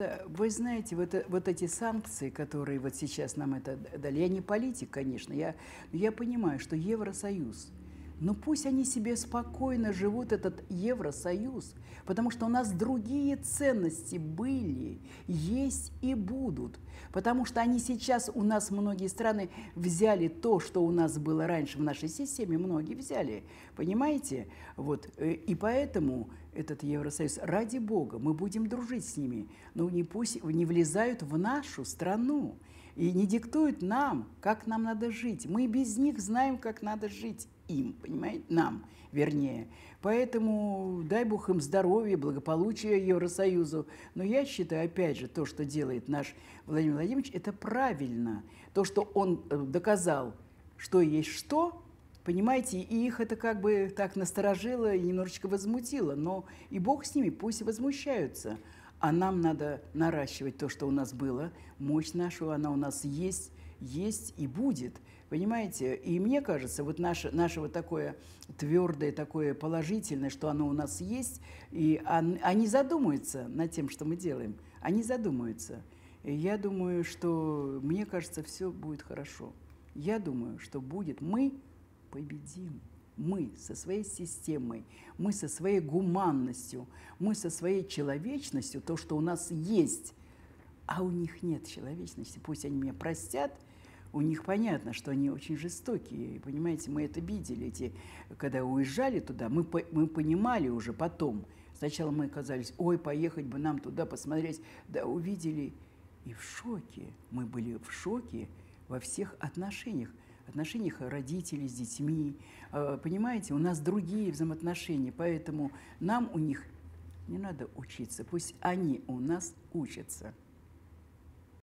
Да, Вы знаете, вот, э- вот эти санкции, которые вот сейчас нам это дали, я не политик, конечно, я, я понимаю, что Евросоюз, но пусть они себе спокойно живут, этот Евросоюз, потому что у нас другие ценности были, есть и будут. Потому что они сейчас, у нас многие страны взяли то, что у нас было раньше в нашей системе, многие взяли, понимаете? Вот, э, и поэтому этот Евросоюз, ради Бога, мы будем дружить с ними, но не пусть не влезают в нашу страну и не диктуют нам, как нам надо жить. Мы без них знаем, как надо жить им, понимаете, нам, вернее. Поэтому дай Бог им здоровья, благополучия Евросоюзу. Но я считаю, опять же, то, что делает наш Владимир Владимирович, это правильно. То, что он э, доказал, что есть что, Понимаете, и их это как бы так насторожило и немножечко возмутило. Но и Бог с ними, пусть возмущаются. А нам надо наращивать то, что у нас было. Мощь нашу, она у нас есть, есть и будет. Понимаете? И мне кажется, вот наше, наше вот такое твердое, такое положительное, что оно у нас есть, и он- они задумаются над тем, что мы делаем. Они задумаются. И я думаю, что, мне кажется, все будет хорошо. Я думаю, что будет. Мы победим. Мы со своей системой, мы со своей гуманностью, мы со своей человечностью, то, что у нас есть, а у них нет человечности. Пусть они меня простят, у них понятно, что они очень жестокие. Понимаете, мы это видели. Эти, когда уезжали туда, мы, мы понимали уже потом. Сначала мы казались, ой, поехать бы нам туда посмотреть. Да, увидели и в шоке. Мы были в шоке во всех отношениях. Отношениях родителей с детьми. Э, Понимаете, у нас другие взаимоотношения, поэтому нам у них не надо учиться. Пусть они у нас учатся.